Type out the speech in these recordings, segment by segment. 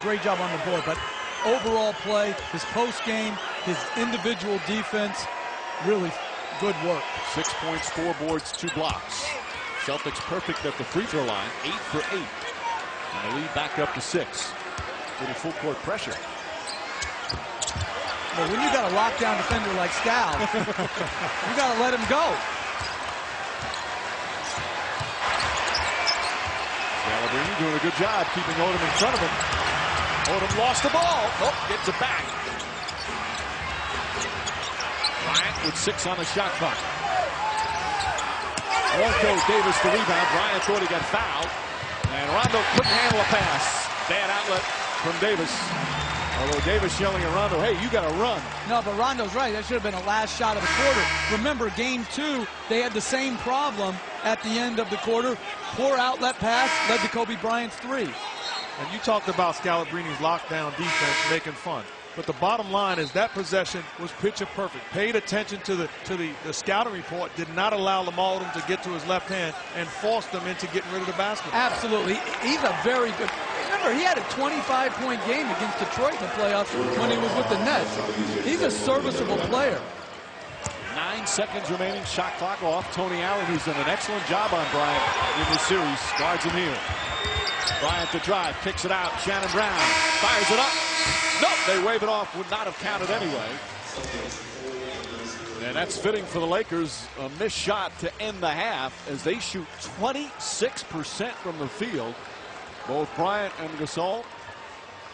Great job on the board, but overall play, his post game, his individual defense, really good work. Six points, four boards, two blocks. Celtics perfect at the free throw line, eight for eight. And the lead back up to six. Little full court pressure. But when you got a lockdown defender like Scal, you got to let him go. Scalabrine doing a good job keeping Odom in front of him. Odom lost the ball. Oh, gets it back. Bryant with six on the shot clock. Marco Davis the rebound. Bryant thought he got fouled. And Rondo couldn't handle a pass. Bad outlet from Davis. Although Davis yelling at Rondo, hey, you got to run. No, but Rondo's right. That should have been a last shot of the quarter. Remember, game two, they had the same problem at the end of the quarter. Poor outlet pass led to Kobe Bryant's three. And you talked about Scalabrine's lockdown defense making fun. But the bottom line is that possession was picture perfect. Paid attention to the to the, the scouting report, did not allow Lamar to get to his left hand and forced them into getting rid of the basketball. Absolutely. He's a very good. Remember, he had a 25-point game against Detroit in the playoffs when he was with the Nets. He's a serviceable player. Nine seconds remaining. Shot clock off. Tony Allen, who's done an excellent job on Bryant in this series, guards him here. Bryant to drive, kicks it out. Shannon Brown fires it up. Nope, they wave it off. Would not have counted anyway. And that's fitting for the Lakers. A missed shot to end the half as they shoot 26% from the field. Both Bryant and Gasol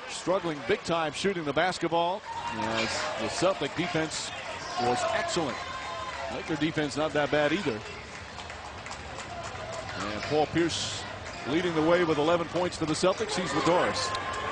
struggling big time shooting the basketball as the Celtic defense was excellent. Laker defense not that bad either. And Paul Pierce leading the way with 11 points for the Celtics. He's with Doris.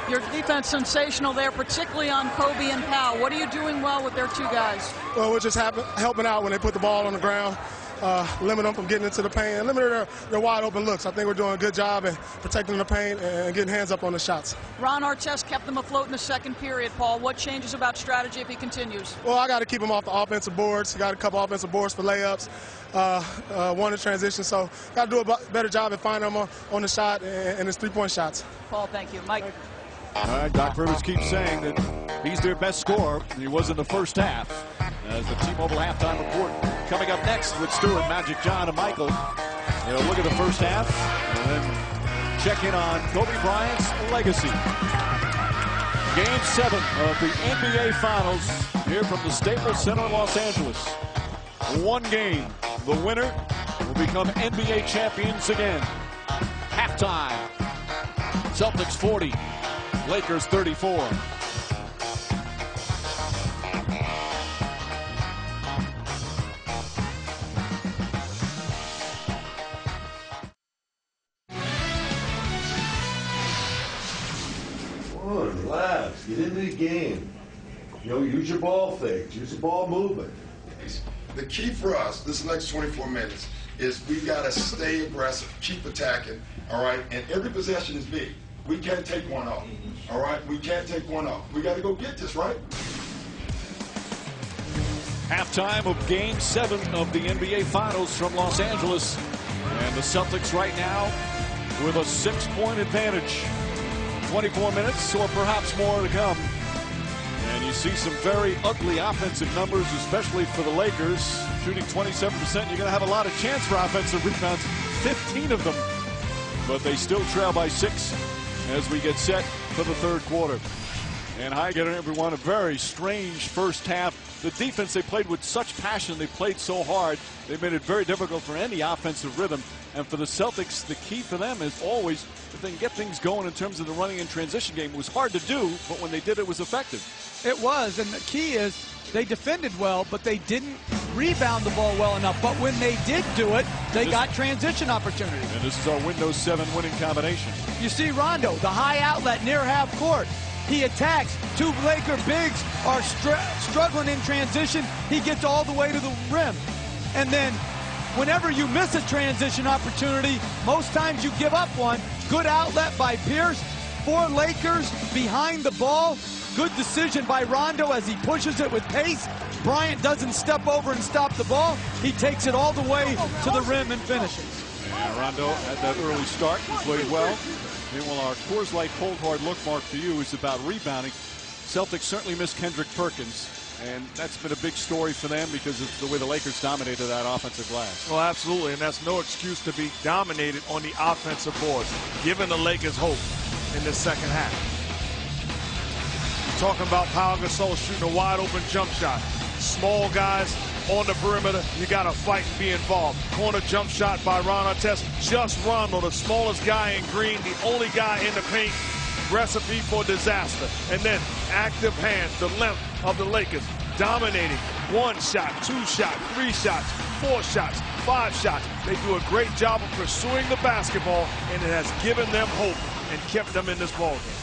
Your defense sensational there, particularly on Kobe and Pau. What are you doing well with their two guys? Well, we're just helping out when they put the ball on the ground, uh, limit them from getting into the paint, and limit their, their wide open looks. I think we're doing a good job in protecting the paint and getting hands up on the shots. Ron Artest kept them afloat in the second period, Paul. What changes about strategy if he continues? Well, I got to keep him off the offensive boards. Got a couple offensive boards for layups, uh, uh, one in transition. So got to do a better job at finding him on the shot and, and his three-point shots. Paul, thank you. Mike. Thank you. All right, Doc Rivers keeps saying that he's their best scorer. He was in the first half. As the T-Mobile halftime report coming up next with Stuart, Magic John, and Michael. You know, look at the first half and then check in on Kobe Bryant's legacy. Game seven of the NBA Finals here from the Staples Center, in Los Angeles. One game. The winner will become NBA champions again. Halftime. Celtics 40. Lakers 34. Game. You know, use your ball fakes. Use the ball movement. The key for us this next 24 minutes is we got to stay aggressive, keep attacking, all right? And every possession is big. We can't take one off. All right? We can't take one off. We got to go get this, right? Halftime of game seven of the NBA Finals from Los Angeles. And the Celtics right now with a six-point advantage. 24 minutes or perhaps more to come. And see some very ugly offensive numbers, especially for the Lakers. Shooting 27%, you're going to have a lot of chance for offensive rebounds, 15 of them. But they still trail by six as we get set for the third quarter. And hi again, everyone. A very strange first half. The defense, they played with such passion. They played so hard. They made it very difficult for any offensive rhythm. And for the Celtics, the key for them is always if they can get things going in terms of the running and transition game. It was hard to do, but when they did, it was effective. It was, and the key is they defended well, but they didn't rebound the ball well enough. But when they did do it, they got transition opportunities. And this is our Windows 7 winning combination. You see Rondo, the high outlet near half court. He attacks. Two Laker bigs are str struggling in transition. He gets all the way to the rim. And then whenever you miss a transition opportunity, most times you give up one. Good outlet by Pierce. Four Lakers behind the ball. Good decision by Rondo as he pushes it with pace. Bryant doesn't step over and stop the ball. He takes it all the way to the rim and finishes. And Rondo had that early start. He played well. well, our Coors Light Cold Hard look mark for you is about rebounding. Celtics certainly missed Kendrick Perkins, and that's been a big story for them because of the way the Lakers dominated that offensive glass. Well, absolutely, and that's no excuse to be dominated on the offensive boards, giving the Lakers hope in the second half. You're talking about Pau Gasol shooting a wide open jump shot. Small guys on the perimeter, you got to fight and be involved. Corner jump shot by Ron Artest. Just Rondo, the smallest guy in green, the only guy in the paint. Recipe for disaster. And then active hands, the length of the Lakers, dominating. One shot, two shot, three shots, four shots, five shots. They do a great job of pursuing the basketball, and it has given them hope and kept them in this ballgame.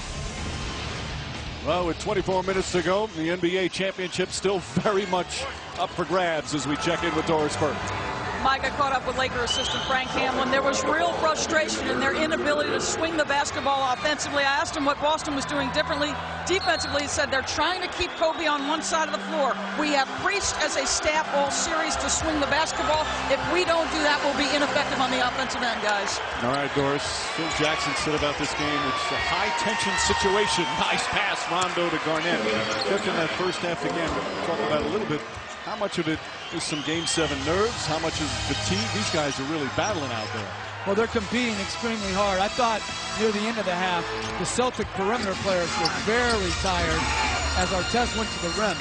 Well, with 24 minutes to go, the NBA championship still very much up for grabs as we check in with Doris Burke. Mike, I caught up with Laker assistant Frank Hamblen. There was real frustration in their inability to swing the basketball offensively. I asked him what Boston was doing differently. Defensively, he said they're trying to keep Kobe on one side of the floor. We have preached as a staff all series to swing the basketball. If we don't do that, we'll be ineffective on the offensive end, guys. All right, Doris. Phil Jackson said about this game, it's a high-tension situation. Nice pass, Rondo to Garnett. Just in that first half again, Talk about a little bit how much of it is some game seven nerves? How much is fatigue? These guys are really battling out there. Well, they're competing extremely hard. I thought near the end of the half, the Celtic perimeter players were very tired as Artest went to the rim.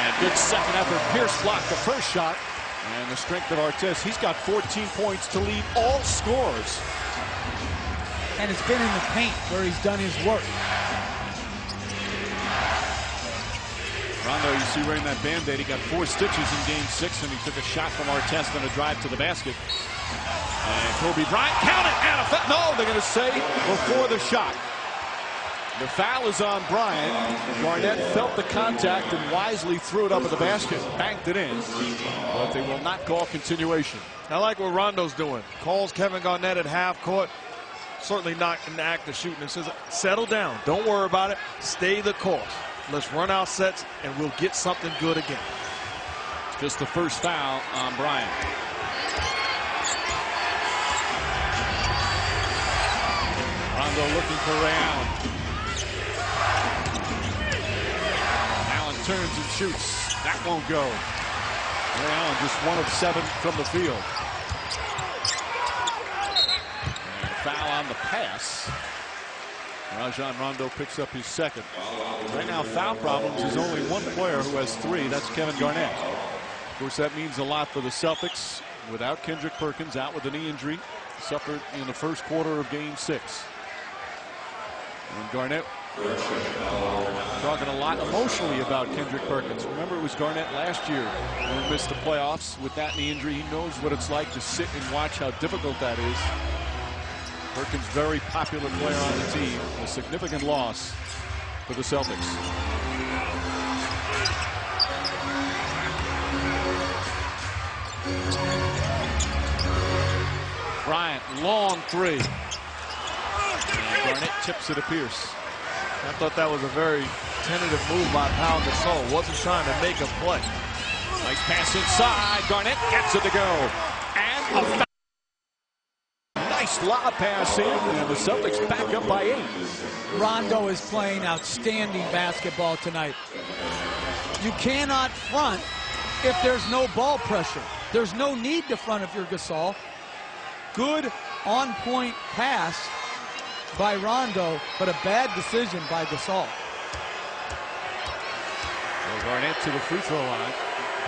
And good second effort. Pierce blocked the first shot. And the strength of Artest, he's got 14 points to lead all scores. And it's been in the paint where he's done his work. Rondo, you see wearing that band-aid. He got four stitches in game six, and he took a shot from Artest on a drive to the basket. And Kobe Bryant, count it, and a foul. No, they're going to say before the shot. The foul is on Bryant. Garnett felt the contact and wisely threw it up at the basket, banked it in, but they will not call continuation. I like what Rondo's doing. Calls Kevin Garnett at half court. Certainly not in the act of shooting. It says, settle down. Don't worry about it. Stay the course. Let's run our sets, and we'll get something good again. Just the first foul on Bryant. Rondo looking for Ray Allen. Allen turns and shoots. That won't go. Ray Allen just one of seven from the field. Foul on the pass. Rajon Rondo picks up his second. Right now, foul problems is only one player who has three. That's Kevin Garnett. Of course, that means a lot for the Celtics. Without Kendrick Perkins, out with a knee injury, suffered in the first quarter of Game Six. And Garnett talking a lot emotionally about Kendrick Perkins. Remember, it was Garnett last year who missed the playoffs with that knee injury. He knows what it's like to sit and watch how difficult that is. Perkins, very popular player on the team. A significant loss for the Celtics. Bryant, long three. Garnett tips it to Pierce. I thought that was a very tentative move by Pau Gasol. Wasn't trying to make a play. Nice pass inside. Garnett gets it to go. And a foul. Lob pass in, and the Celtics back up by eight. Rondo is playing outstanding basketball tonight. You cannot front if there's no ball pressure. There's no need to front if you're Gasol. Good on-point pass by Rondo, but a bad decision by Gasol. Well, Garnett to the free throw line.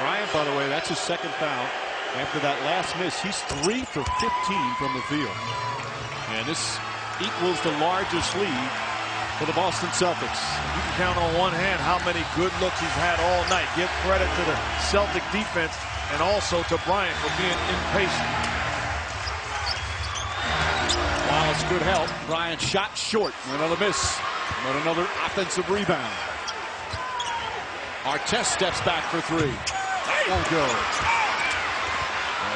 Bryant, by the way, that's his second foul. After that last miss, he's three for 15 from the field. And this equals the largest lead for the Boston Celtics. You can count on one hand how many good looks he's had all night. Give credit to the Celtic defense and also to Bryant for being impatient. Wallace good help. Bryant shot short. Another miss. But another offensive rebound. Artest steps back for three. That won't go.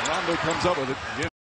Rondo comes up with it.